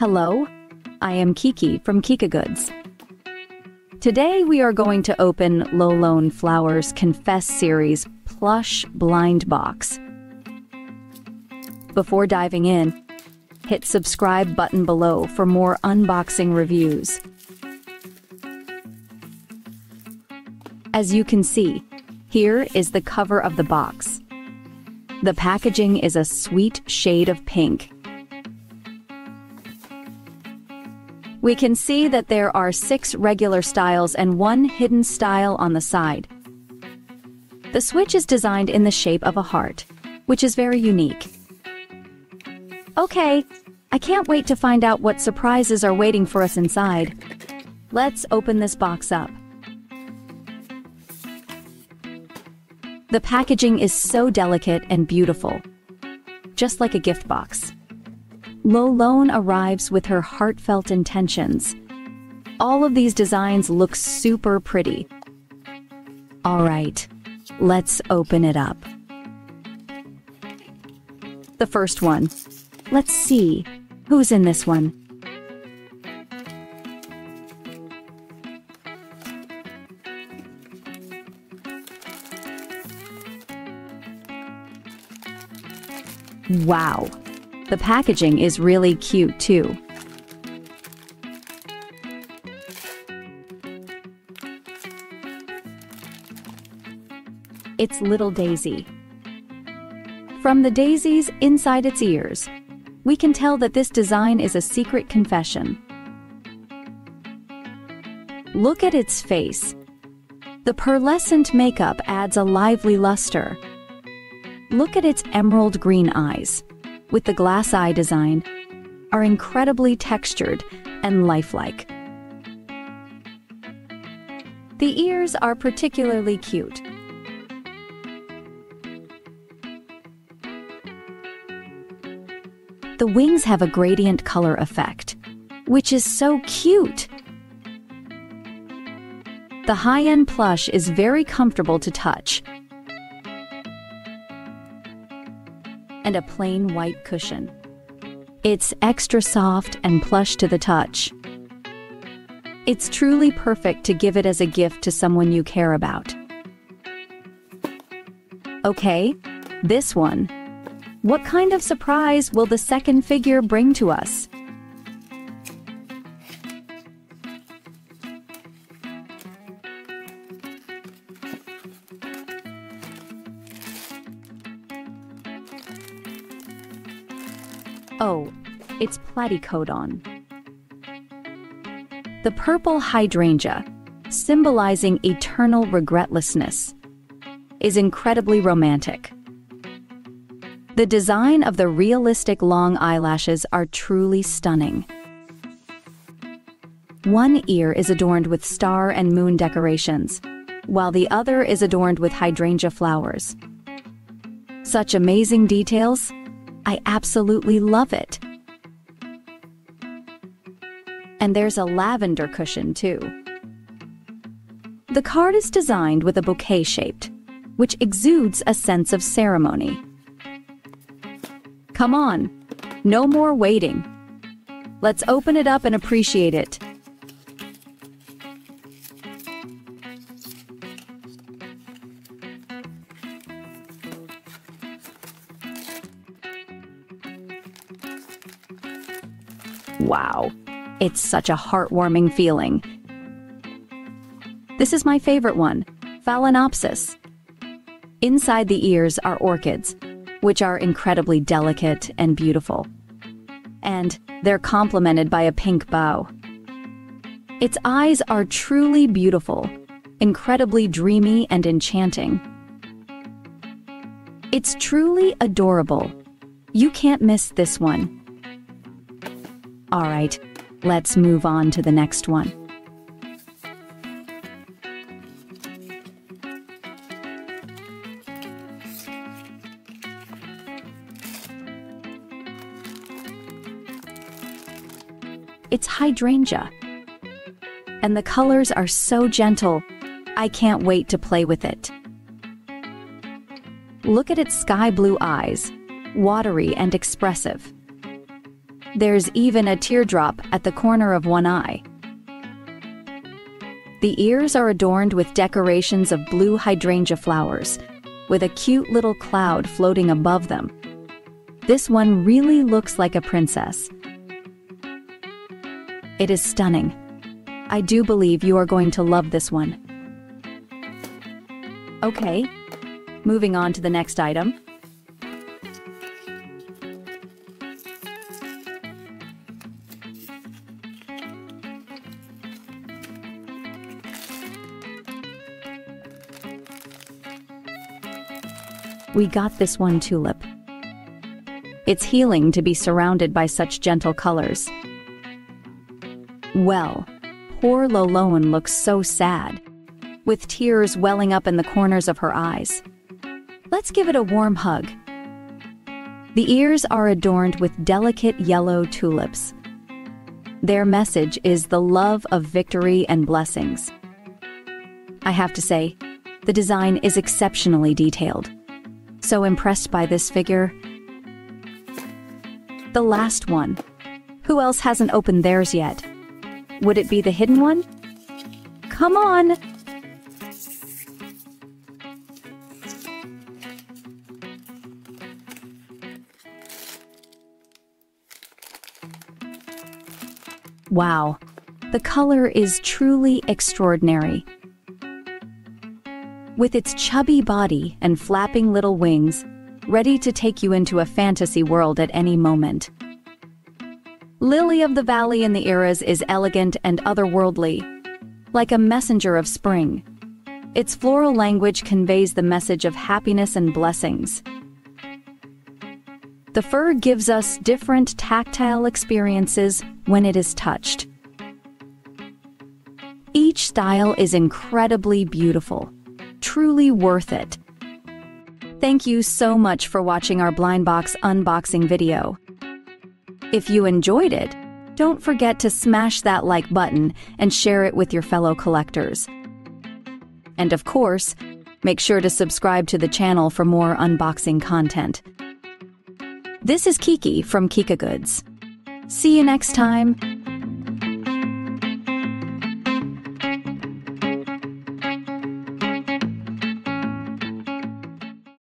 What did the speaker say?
Hello, I am Kiki from Kika Goods. Today we are going to open Loloan Flowers Confess Series Plush Blind Box. Before diving in, hit subscribe button below for more unboxing reviews. As you can see, here is the cover of the box. The packaging is a sweet shade of pink. We can see that there are six regular styles and one hidden style on the side. The switch is designed in the shape of a heart, which is very unique. Okay, I can't wait to find out what surprises are waiting for us inside. Let's open this box up. The packaging is so delicate and beautiful, just like a gift box. Loloan arrives with her heartfelt intentions. All of these designs look super pretty. All right, let's open it up. The first one. Let's see, who's in this one? Wow, the packaging is really cute too. It's Little Daisy. From the daisies inside its ears, we can tell that this design is a secret confession. Look at its face. The pearlescent makeup adds a lively luster. Look at its emerald green eyes, with the glass eye design, are incredibly textured and lifelike. The ears are particularly cute. The wings have a gradient color effect, which is so cute. The high-end plush is very comfortable to touch and a plain white cushion. It's extra soft and plush to the touch. It's truly perfect to give it as a gift to someone you care about. Okay, this one what kind of surprise will the second figure bring to us? Oh, it's Platycodon. The purple hydrangea, symbolizing eternal regretlessness, is incredibly romantic. The design of the realistic long eyelashes are truly stunning. One ear is adorned with star and moon decorations, while the other is adorned with hydrangea flowers. Such amazing details. I absolutely love it. And there's a lavender cushion too. The card is designed with a bouquet shaped, which exudes a sense of ceremony. Come on, no more waiting. Let's open it up and appreciate it. Wow, it's such a heartwarming feeling. This is my favorite one, Phalaenopsis. Inside the ears are orchids, which are incredibly delicate and beautiful. And they're complemented by a pink bow. Its eyes are truly beautiful, incredibly dreamy and enchanting. It's truly adorable. You can't miss this one. All right, let's move on to the next one. It's hydrangea. And the colors are so gentle, I can't wait to play with it. Look at its sky blue eyes, watery and expressive. There's even a teardrop at the corner of one eye. The ears are adorned with decorations of blue hydrangea flowers, with a cute little cloud floating above them. This one really looks like a princess. It is stunning. I do believe you are going to love this one. Okay, moving on to the next item. We got this one tulip. It's healing to be surrounded by such gentle colors. Well, poor Loloan looks so sad, with tears welling up in the corners of her eyes. Let's give it a warm hug. The ears are adorned with delicate yellow tulips. Their message is the love of victory and blessings. I have to say, the design is exceptionally detailed. So impressed by this figure. The last one. Who else hasn't opened theirs yet? Would it be the hidden one? Come on! Wow, the color is truly extraordinary. With its chubby body and flapping little wings, ready to take you into a fantasy world at any moment. Lily of the Valley in the Eras is elegant and otherworldly, like a messenger of spring. Its floral language conveys the message of happiness and blessings. The fur gives us different tactile experiences when it is touched. Each style is incredibly beautiful, truly worth it. Thank you so much for watching our blind box unboxing video. If you enjoyed it, don't forget to smash that like button and share it with your fellow collectors. And of course, make sure to subscribe to the channel for more unboxing content. This is Kiki from Kika Goods. See you next time.